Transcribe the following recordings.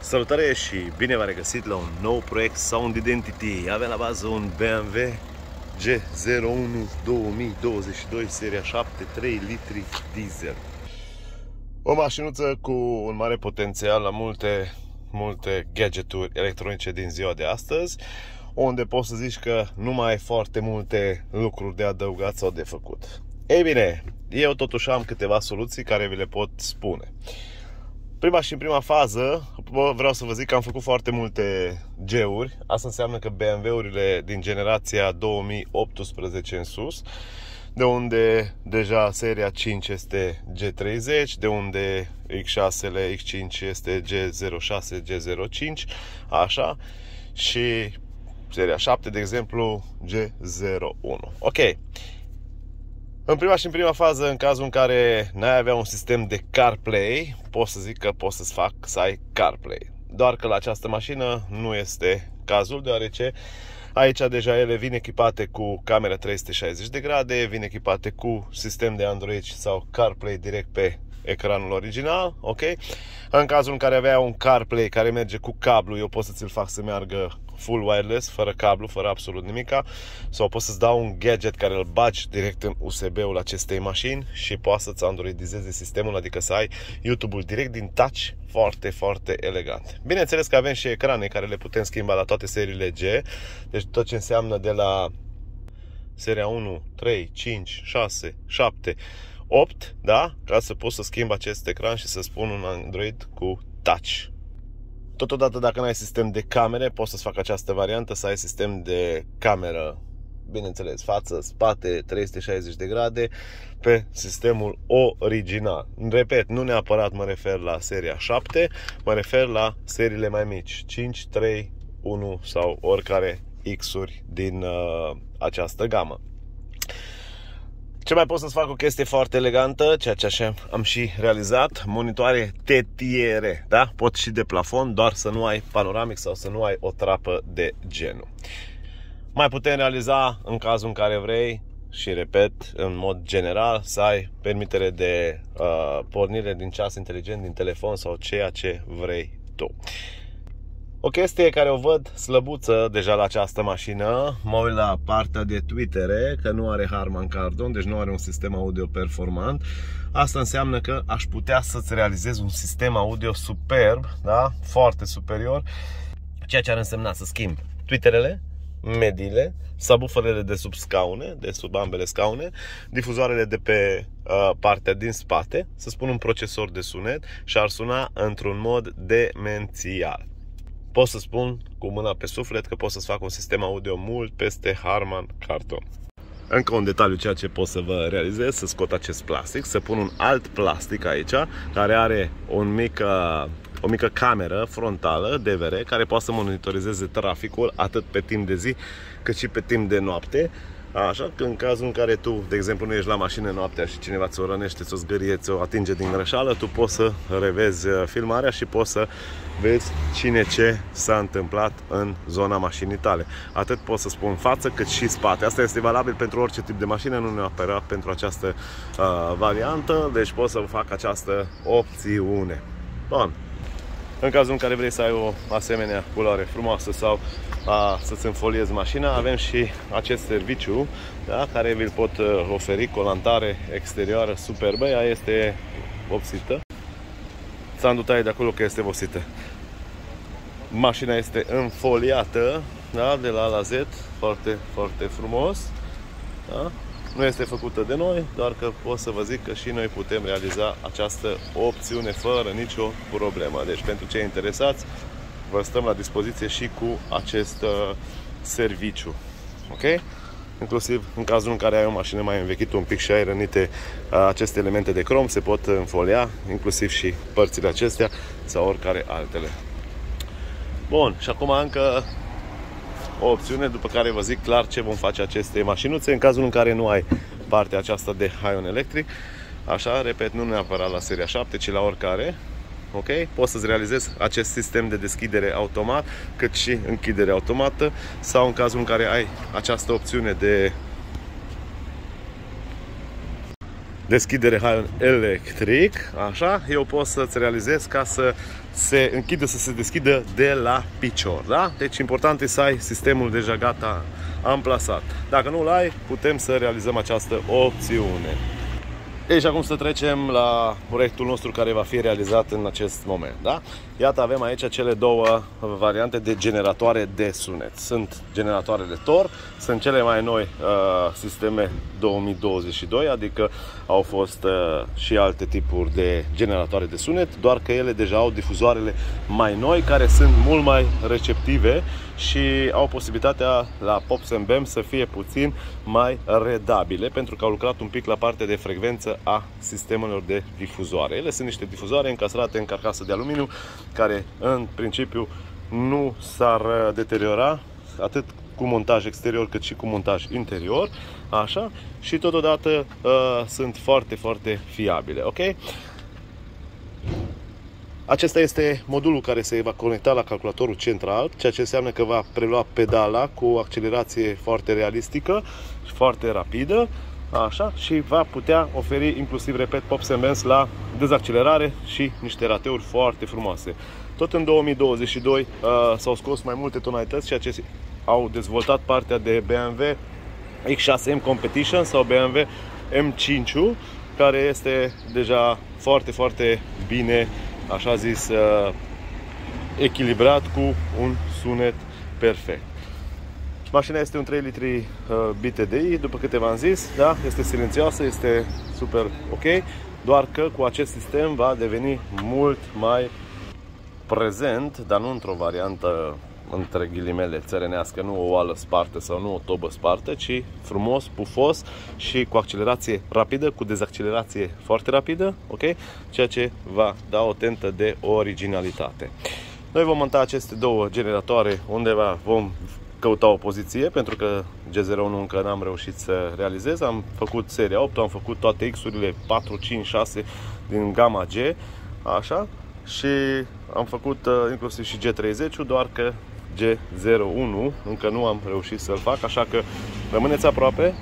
Salutare și bine v-am regăsit la un nou proiect Sound Identity. Avem la bază un BMW G01 2022 seria 7 3 litri diesel. O mașinuță cu un mare potențial la multe, multe gadgeturi electronice din ziua de astăzi, unde poți să zici că nu mai ai foarte multe lucruri de adăugat sau de făcut. Ei bine, eu totuși am câteva soluții care vi le pot spune. Prima și în prima fază, vreau să vă zic că am făcut foarte multe G-uri. Asta înseamnă că BMW-urile din generația 2018 în sus, de unde deja seria 5 este G30, de unde X6-le X5 este G06, G05, așa, și seria 7, de exemplu, G01. Ok. În prima și în prima fază, în cazul în care n-ai avea un sistem de CarPlay, pot să zic că pot să-ți fac să ai CarPlay. Doar că la această mașină nu este cazul, deoarece aici deja ele vin echipate cu camera 360 de grade, vin echipate cu sistem de Android sau CarPlay direct pe ecranul original, ok? În cazul în care avea un CarPlay care merge cu cablu, eu pot să ți-l fac să meargă full wireless, fără cablu, fără absolut nimica sau poți să-ți dau un gadget care îl bagi direct în USB-ul acestei mașini și poți să-ți androidizeze sistemul, adică să ai YouTube-ul direct din touch foarte, foarte elegant. Bineînțeles că avem și ecrane care le putem schimba la toate seriile G, deci tot ce înseamnă de la seria 1, 3, 5, 6, 7, 8, da? Ca să poți să schimbi acest ecran și să spun un Android cu touch. Totodată, dacă nu ai sistem de camere, poți să-ți fac această variantă, să ai sistem de cameră, bineînțeles, față, spate, 360 de grade, pe sistemul original. Repet, nu neapărat mă refer la seria 7, mă refer la seriile mai mici, 5, 3, 1 sau oricare X-uri din uh, această gamă. Ce mai pot să-ți fac o chestie foarte elegantă, ceea ce așa am și realizat, monitoare tetiere, da? Pot și de plafon, doar să nu ai panoramic sau să nu ai o trapă de genul. Mai putem realiza în cazul în care vrei și repet, în mod general, să ai permitere de uh, pornire din ceas inteligent, din telefon sau ceea ce vrei tu. O chestie care o văd slăbuță deja la această mașină, mă uit la partea de Twitter, că nu are Harman Kardon, deci nu are un sistem audio performant. Asta înseamnă că aș putea să-ți realizez un sistem audio superb, da? foarte superior, ceea ce ar însemna să schimb Twitterele, mediile, subwooferele de sub scaune, de sub ambele scaune, difuzoarele de pe uh, partea din spate, să spun un procesor de sunet și ar suna într-un mod demențial pot să spun cu mâna pe suflet că pot să-ți fac un sistem audio mult peste Harman Kardon. Încă un detaliu, ceea ce pot să vă realizez, să scot acest plastic, să pun un alt plastic aici, care are un mic, o mică cameră frontală DVR, care poate să monitorizeze traficul atât pe timp de zi, cât și pe timp de noapte. Așa că în cazul în care tu, de exemplu, nu ești la mașină noaptea și cineva ți-o rănește, ți-o zgârie, ți-o atinge din greșeală, tu poți să revezi uh, filmarea și poți să vezi cine ce s-a întâmplat în zona mașinii tale. Atât pot să spun față cât și spate. Asta este valabil pentru orice tip de mașină, nu neapărat pentru această uh, variantă, deci pot să fac această opțiune. Bun. În cazul în care vrei să ai o asemenea culoare frumoasă sau a, să-ți înfoliezi mașina, avem și acest serviciu da, care vi-l pot uh, oferi colantare exterioară superbă. Ea este vopsită. Sandu taie de acolo că este vopsită. Mașina este înfoliată da, de la A la Z, foarte, foarte frumos. Da? Nu este făcută de noi, doar că pot să vă zic că și noi putem realiza această opțiune fără nicio problemă. Deci pentru cei interesați, vă stăm la dispoziție și cu acest uh, serviciu. Ok? Inclusiv în cazul în care ai o mașină mai învechită un pic și ai rănite uh, aceste elemente de crom, se pot înfolia, inclusiv și părțile acestea sau oricare altele. Bun, și acum încă o opțiune după care vă zic clar ce vom face aceste mașinuțe în cazul în care nu ai partea aceasta de Ion electric. Așa, repet, nu neapărat la seria 7, ci la oricare. Ok? Poți să-ți realizezi acest sistem de deschidere automat, cât și închidere automată sau în cazul în care ai această opțiune de deschidere hai electric, așa, eu pot să-ți realizez ca să se închidă, să se deschidă de la picior, da? Deci important e să ai sistemul deja gata amplasat. Dacă nu-l ai, putem să realizăm această opțiune. Ei, și acum să trecem la proiectul nostru care va fi realizat în acest moment. Da? Iată, avem aici cele două variante de generatoare de sunet. Sunt generatoarele TOR, sunt cele mai noi uh, sisteme 2022, adică au fost uh, și alte tipuri de generatoare de sunet, doar că ele deja au difuzoarele mai noi, care sunt mult mai receptive și au posibilitatea la Pops BEM să fie puțin mai redabile, pentru că au lucrat un pic la partea de frecvență a sistemelor de difuzoare. Ele sunt niște difuzoare încastrate în carcasă de aluminiu, care în principiu nu s-ar deteriora atât cu montaj exterior cât și cu montaj interior, așa, și totodată uh, sunt foarte, foarte fiabile, ok? Acesta este modulul care se va conecta la calculatorul central, ceea ce înseamnă că va prelua pedala cu o accelerație foarte realistică și foarte rapidă, așa, și va putea oferi inclusiv, repet, pop semens la dezaccelerare și niște rateuri foarte frumoase. Tot în 2022 uh, s-au scos mai multe tonalități, ceea ce au dezvoltat partea de BMW X6M Competition sau BMW M5 care este deja foarte, foarte bine, așa zis, uh, echilibrat cu un sunet perfect. Mașina este un 3 litri uh, BTDI, după câte v-am zis, da? este silențioasă, este super ok, doar că cu acest sistem va deveni mult mai prezent, dar nu într-o variantă între ghilimele țărănească, nu o oală spartă sau nu o tobă spartă, ci frumos, pufos și cu accelerație rapidă, cu dezaccelerație foarte rapidă, ok? Ceea ce va da o tentă de originalitate. Noi vom monta aceste două generatoare undeva vom căuta o poziție pentru că G01 încă n-am reușit să realizez. Am făcut seria 8, am făcut toate X-urile 4, 5, 6 din gama G, așa, și am făcut uh, inclusiv și G30, doar că G01 încă nu am reușit să-l fac, așa că rămâneți aproape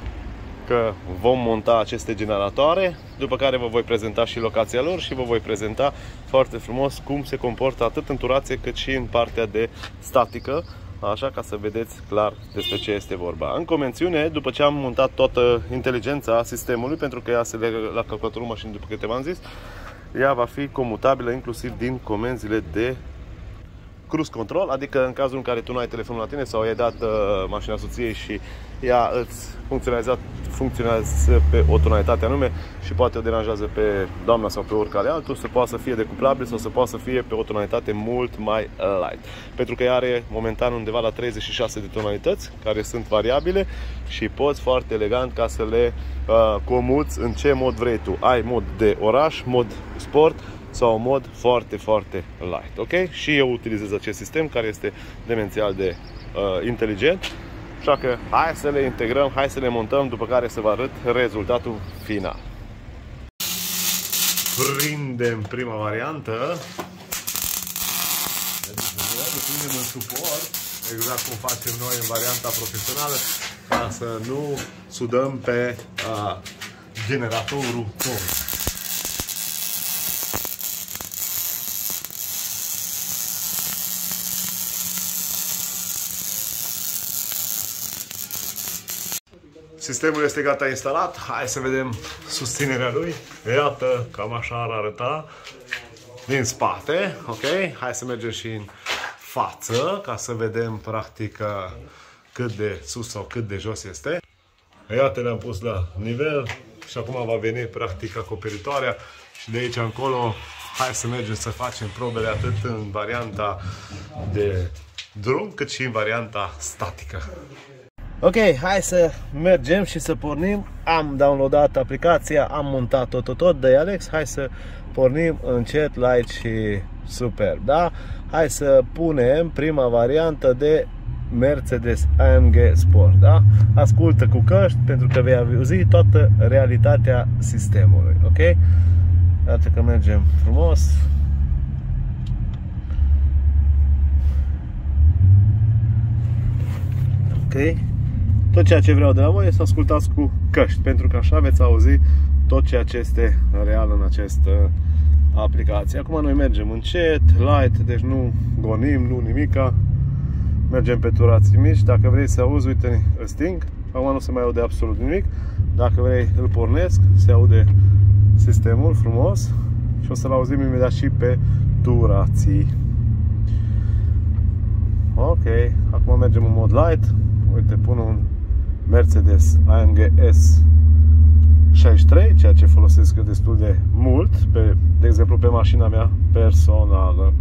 că vom monta aceste generatoare, după care vă voi prezenta și locația lor și vă voi prezenta foarte frumos cum se comportă atât în turație cât și în partea de statică, așa ca să vedeți clar despre ce este vorba. În comențiune, după ce am montat toată inteligența sistemului, pentru că ea se legă la calculatorul mașinii, după câte v-am zis, ea va fi comutabilă inclusiv din comenzile de cruise control, adică în cazul în care tu nu ai telefonul la tine sau ai dat uh, mașina soției și ea îți funcționează, funcționează pe o tonalitate anume și poate o deranjează pe doamna sau pe oricare altul, să poată să fie decuplabil sau să poată să fie pe o tonalitate mult mai light. Pentru că ea are momentan undeva la 36 de tonalități care sunt variabile și poți foarte elegant ca să le uh, comuți în ce mod vrei tu. Ai mod de oraș, mod sport, sau în mod foarte, foarte light. Ok? Și eu utilizez acest sistem care este demențial de uh, inteligent. Așa că hai să le integrăm, hai să le montăm, după care să vă arăt rezultatul final. Prindem prima variantă. Prindem în suport, exact cum facem noi în varianta profesională, ca să nu sudăm pe uh, generatorul tot. Sistemul este gata instalat. Hai să vedem susținerea lui. Iată, cam așa ar arăta din spate. Ok? Hai să mergem și în față ca să vedem practic cât de sus sau cât de jos este. Iată, le-am pus la nivel și acum va veni practic acoperitoarea și de aici încolo hai să mergem să facem probele atât în varianta de drum cât și în varianta statică. Ok, hai să mergem și să pornim. Am downloadat aplicația, am montat tot, tot, tot de Alex. Hai să pornim încet, light și super, da? Hai să punem prima variantă de Mercedes AMG Sport, da? Ascultă cu căști pentru că vei auzi toată realitatea sistemului, ok? Iată că mergem frumos. Ok? Tot ceea ce vreau de la voi este să ascultați cu căști, pentru că așa veți auzi tot ceea ce este real în această aplicație. Acum noi mergem încet, light, deci nu gonim, nu nimica. Mergem pe turații mici. Dacă vrei să auzi, uite, îl sting. Acum nu se mai aude absolut nimic. Dacă vrei, îl pornesc, se aude sistemul frumos și o să-l auzim imediat și pe turații. Ok, acum mergem în mod light. Uite, pun un Mercedes AMG S 63, ceea ce folosesc eu destul de mult, pe, de exemplu pe mașina mea personală.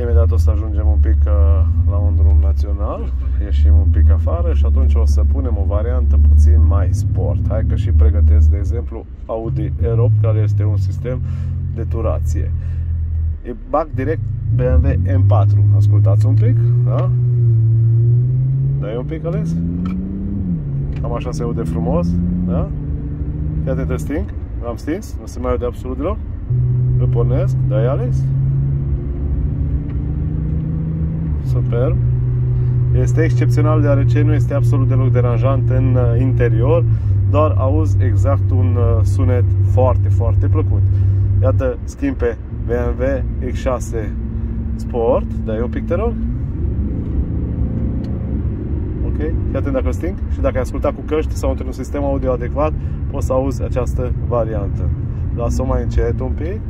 Imediat o să ajungem un pic uh, la un drum național, ieșim un pic afară și atunci o să punem o variantă puțin mai sport. Hai că și pregătesc, de exemplu, Audi e care este un sistem de turație. E bag direct BMW M4. Ascultați un pic, da? Dai un pic, Alex? Cam așa se aude frumos, da? Fii atent, te sting. L-am stins, nu se mai aude absolut deloc. Îl pornesc, dai Alex. Superb. Este excepțional deoarece nu este absolut deloc deranjant în uh, interior, doar auzi exact un uh, sunet foarte, foarte plăcut. Iată, schimb pe BMW X6 Sport, dai un pic, te rog. Ok? Fii atent dacă sting și dacă ai ascultat cu căști sau într-un sistem audio adecvat, poți să auzi această variantă. Lasă-o mai încet un pic.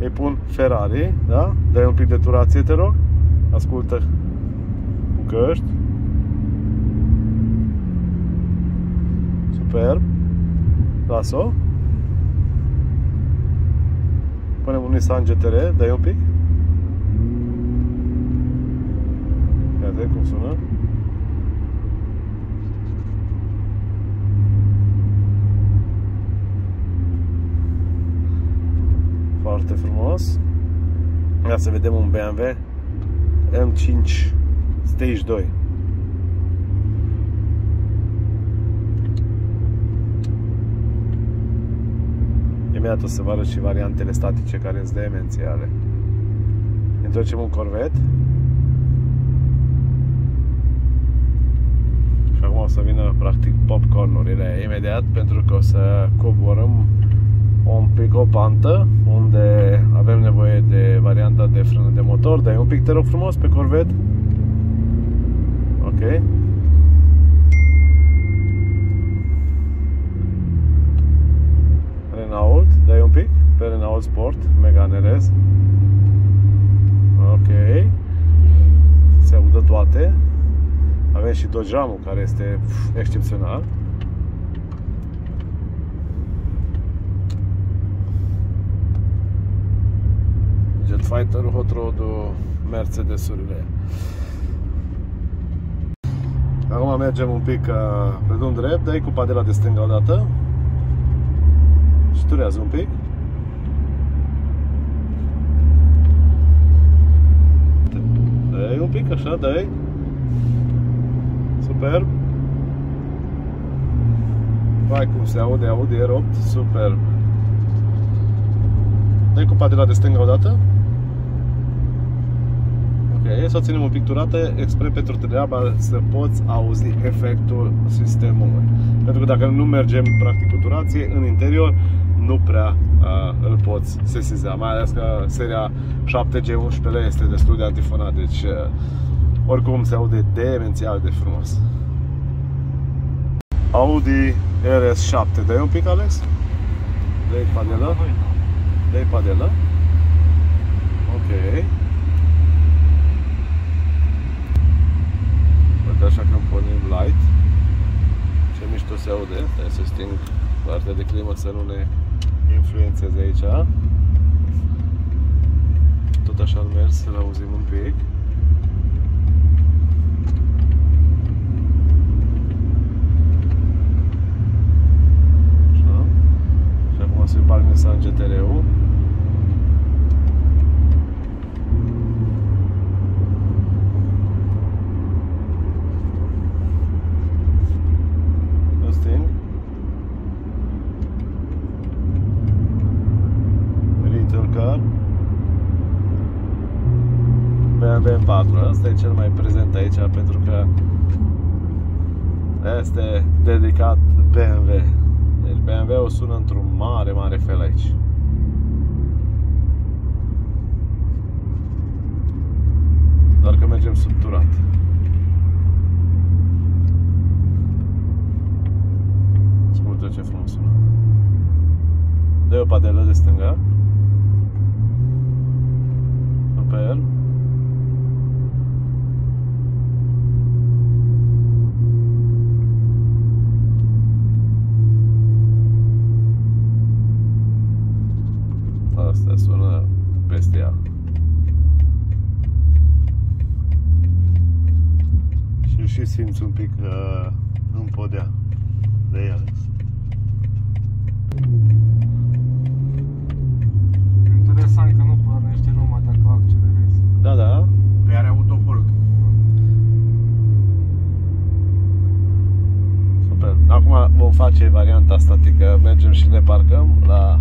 Îi pun Ferrari, da? Dai un pic de turație, te rog. Ascultă cu căști. Superb. Lasă-o. Punem un Nissan GTR, dai un pic. Iată cum sună. Foarte frumos. Ia să vedem un BMW M5 Stage 2. Imediat o să vă arăt și variantele statice care sunt demențiale. Întoarcem un Corvette. Și acum o să vină practic popcornurile imediat pentru că o să coborăm un pic o pantă unde avem nevoie de varianta de frână de motor, dar e un pic, te rog frumos, pe Corvette. Ok. Renault, dai un pic pe Renault Sport, Megane NRS. Ok. Se audă toate. Avem și Dodge care este excepțional. Jet Fighter, Hot Rod-ul, Mercedes-urile. Acum mergem un pic uh, pe drum drept, dai cu padela de stânga o dată și șturează un pic. Dai un pic așa, dai. Superb. Vai cum se aude, aude R8, superb. Dai cu padela de stânga o dată. Ok, să o ținem un pic turată, expre pentru treaba să poți auzi efectul sistemului. Pentru că dacă nu mergem practic cu turație în interior, nu prea uh, îl poți sesiza, mai ales că seria 7G11 este destul de antifonat, deci uh, oricum se aude demențial de frumos. Audi RS7, dai un pic Alex? Dai panelă? Dai panelă? Ok. Uite așa că punem light. Ce mișto se aude. Hai să sting partea de climă să nu ne influențeze aici. Tot așa al mers, să-l auzim un pic. Așa. Și acum o să-i bag Nissan GTR-ul. BMW 4 Asta e cel mai prezent aici pentru că este dedicat BMW. Deci BMW-ul sună într-un mare, mare fel aici. Doar că mergem subturat. Ascultă ce frumos sună. Dă o padelă de stânga. Super. Asta sună peste ea. Și și simți un pic uh, în podea de ea. Interesant că nu pornește numai dacă accelerezi. Da, da. Pe are autohold. Super. Acum vom face varianta statică. Mergem și ne parcăm la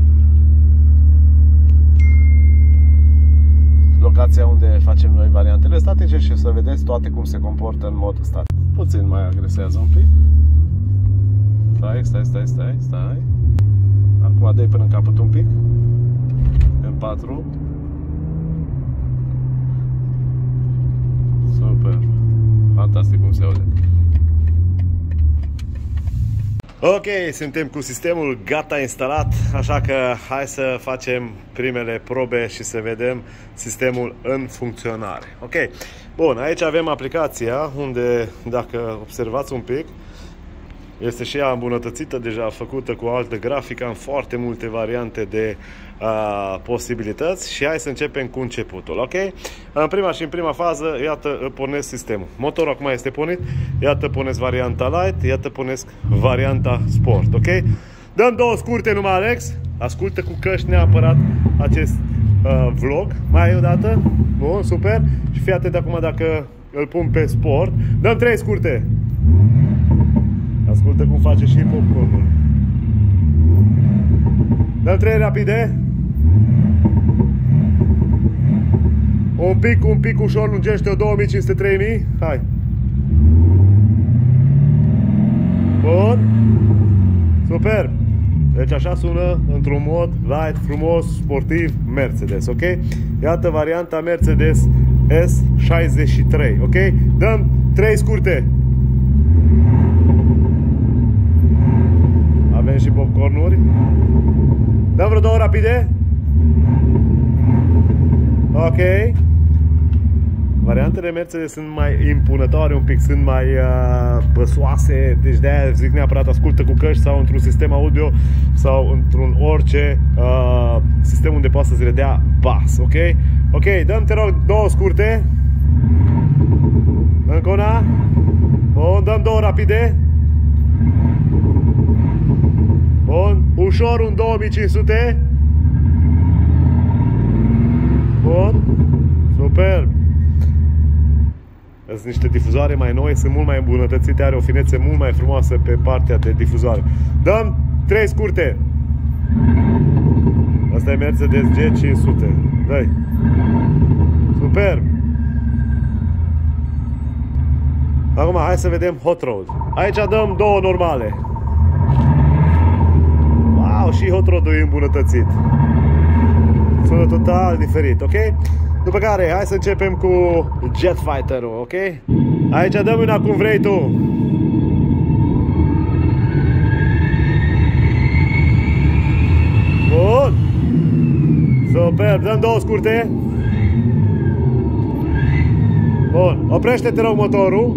locația unde facem noi variantele statice și să vedeți toate cum se comportă în mod static. Puțin mai agresează un pic. Stai, stai, stai, stai, stai. Acum dai până în capăt un pic. În 4. Super. Fantastic cum se aude. Ok, suntem cu sistemul gata instalat, așa că hai să facem primele probe și să vedem sistemul în funcționare. Ok, bun, aici avem aplicația unde, dacă observați un pic, este și ea îmbunătățită, deja făcută cu o altă grafică, am foarte multe variante de uh, posibilități și hai să începem cu începutul, ok? În prima și în prima fază, iată, pornesc sistemul. Motorul acum este pornit, iată, pornesc varianta light, iată, pornesc varianta sport, ok? Dăm două scurte numai, Alex. Ascultă cu căști neapărat acest uh, vlog. Mai ai o dată? Bun, super. Și fii atent acum dacă îl pun pe sport. Dăm trei scurte. Ascultă cum face și popcornul. Dăm trei rapide. Un pic, un pic ușor, lungește-o 2500-3000. Hai. Bun. Super. Deci așa sună într-un mod light, frumos, sportiv, Mercedes, ok? Iată varianta Mercedes S63, ok? Dăm 3 scurte. Avem și popcornuri. Dăm vreo două rapide. Ok. Variantele Mercedes sunt mai impunătoare un pic, sunt mai uh, băsoase, deci de-aia zic neapărat ascultă cu căști sau într-un sistem audio sau într-un orice uh, sistem unde poate să-ți redea bas, ok? Ok, dăm te rog două scurte. Încă una. Bun, dăm două rapide. Bun, ușor un 2500. Bun, superb. Sunt niște difuzoare mai noi, sunt mult mai îmbunătățite, are o finețe mult mai frumoasă pe partea de difuzoare. Dăm 3 scurte. Asta e Mercedes G500. Dai. Superb. Acum hai să vedem Hot Road. Aici dăm două normale. Wow, și Hot Road-ul e îmbunătățit. Sună total diferit, ok? După care, hai să începem cu Jet Fighter-ul, ok? Aici dăm una cum vrei tu. Bun. Super, dăm două scurte. Bun, oprește te rog motorul.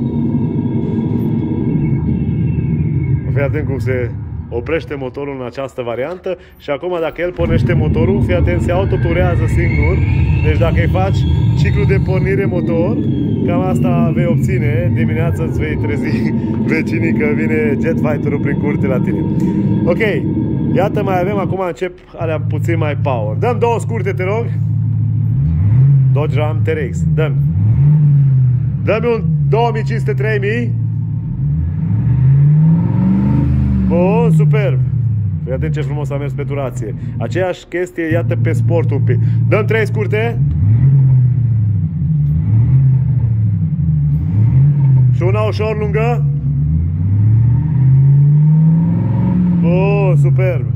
Fii atent cum se oprește motorul în această variantă și acum dacă el pornește motorul, fii atent, se autoturează singur. Deci dacă îi faci ciclu de pornire motor, cam asta vei obține. Dimineața îți vei trezi vecinii că vine Jet Fighter-ul prin curte la tine. Ok, iată mai avem, acum încep, are puțin mai power. Dăm două scurte, te rog. Dodge Ram TRX, dăm. Dăm un 2500-3000. Bun, superb. Fii atent ce frumos a mers pe durație. Aceeași chestie, iată pe sport un pic. Dăm trei scurte. Și una ușor lungă. Oh, superb!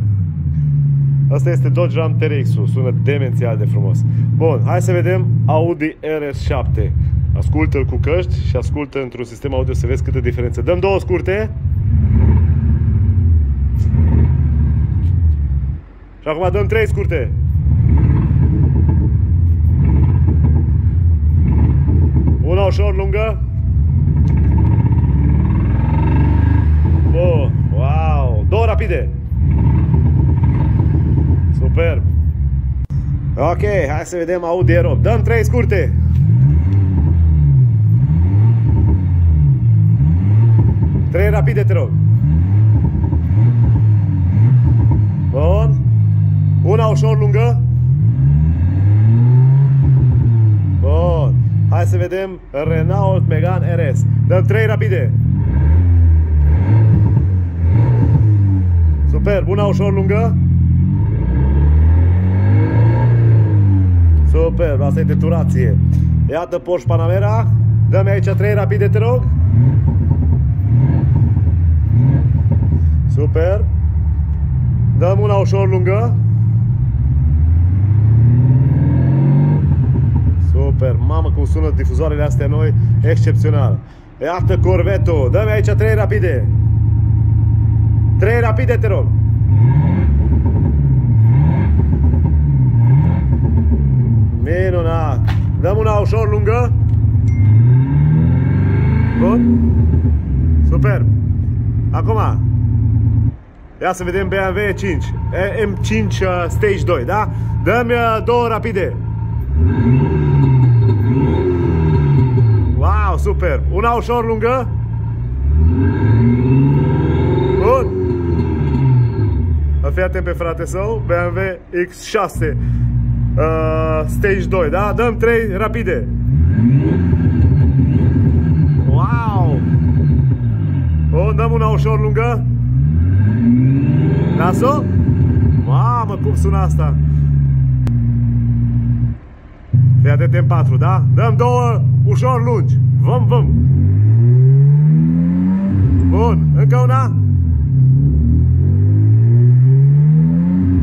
Asta este Dodge Ram TRX-ul, sună demențial de frumos. Bun, hai să vedem Audi RS7. Ascultă-l cu căști și ascultă într-un sistem audio să vezi câtă diferență. Dăm două scurte. Și acum dăm trei scurte. Una ușor lungă. Bun, wow, două rapide. Superb. Ok, hai să vedem Audi Aero. Dăm trei scurte. Trei rapide, te rog. Bun. Una ușor lungă. Bun. Hai să vedem Renault Megane RS. Dăm trei rapide. Super, una ușor lungă. Super, asta e de turație. Iată Porsche Panamera. Dă-mi aici trei rapide, te rog. Super. Dăm una ușor lungă. Super, mamă cum sună difuzoarele astea noi, excepțional. Iată Corvetto, dă-mi aici trei rapide. Trei rapide, te rog. Minunat. Dăm una ușor lungă. Bun. Superb. Acum, ia să vedem BMW 5. M5 uh, Stage 2, da? Dăm uh, două rapide. Wow, super. Una ușor lungă. Bun. Fii atent pe frate său, BMW X6 uh, Stage 2, da? Dăm 3 rapide. Wow! Bun, dăm una ușor lungă. Las-o? Mamă, cum sună asta? Fii atent în 4, da? Dăm două ușor lungi. Văm, văm. Bun, încă una.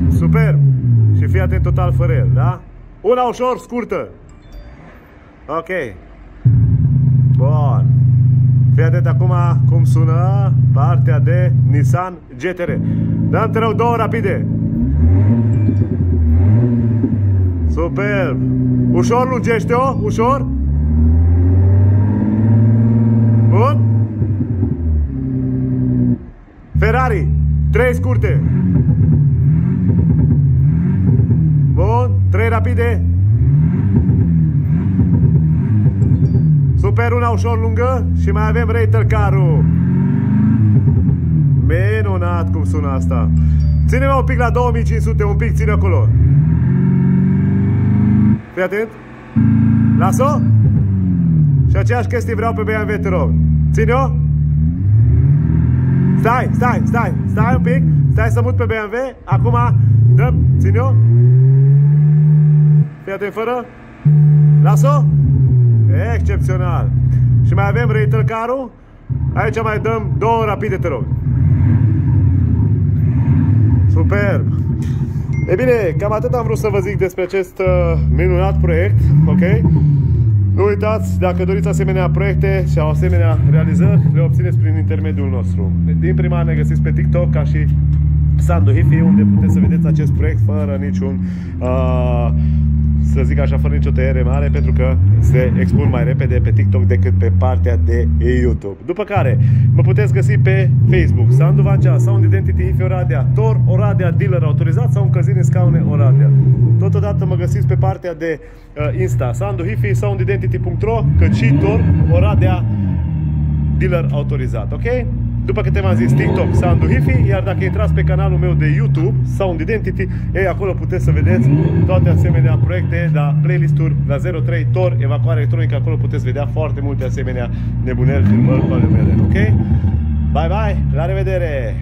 Super. Și fii atent total fără el, da? Una ușor, scurtă. Ok. Bun. Fii atent acum cum sună partea de Nissan GTR. Dăm te două rapide. Super. Ușor lungește-o, ușor. Bun. Ferrari. Trei scurte. Bun. Trei rapide. Super, una ușor lungă și mai avem Rater Caru. Minunat cum sună asta. Ține-mă un pic la 2500, un pic ține acolo. Fii atent. Las-o. Și aceeași chestie vreau pe BMW, te rog. Ține-o. Stai, stai, stai, stai un pic. Stai să mut pe BMW. Acum dăm, ține-o. Fii atent fără. Las-o. Excepțional. Și mai avem Rater Caru. Aici mai dăm două rapide, te rog. Superb. E bine, cam atât am vrut să vă zic despre acest uh, minunat proiect, ok? Nu uitați, dacă doriți asemenea proiecte și asemenea realizări, le obțineți prin intermediul nostru. Din prima ne găsiți pe TikTok ca și Sandu Hifi, unde puteți să vedeți acest proiect fără niciun uh, să zic așa, fără nicio tăiere mare, pentru că se expun mai repede pe TikTok decât pe partea de YouTube. După care mă puteți găsi pe Facebook, Sandu Vancea, Sound Identity Ifi Oradea, Tor Oradea Dealer autorizat sau încălziri în scaune Oradea. Totodată mă găsiți pe partea de uh, Insta, Sandu Hifi, soundidentity.ro, cât și Tor Oradea Dealer autorizat, ok? După câte v-am zis, TikTok, Sandu Hifi, iar dacă intrați pe canalul meu de YouTube, Sound Identity, ei, acolo puteți să vedeți toate asemenea proiecte, la playlist-uri, la 03 Tor, evacuare electronică, acolo puteți vedea foarte multe asemenea nebuneli, filmări cu ale mele, ok? Bye, bye! La revedere!